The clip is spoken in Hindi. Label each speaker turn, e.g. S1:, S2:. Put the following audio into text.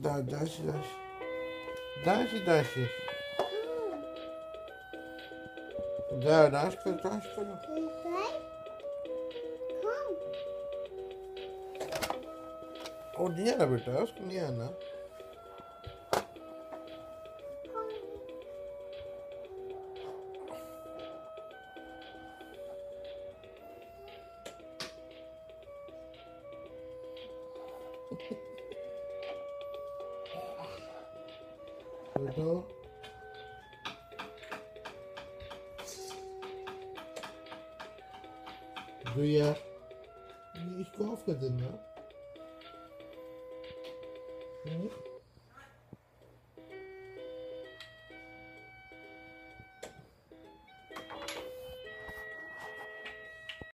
S1: Dashi. Dashi, dashi. Da, dash करो, dash करो. वो नहीं आना बेटा उसको नहीं आना Burada Duyar. Ich kaufe den, ja. Hm?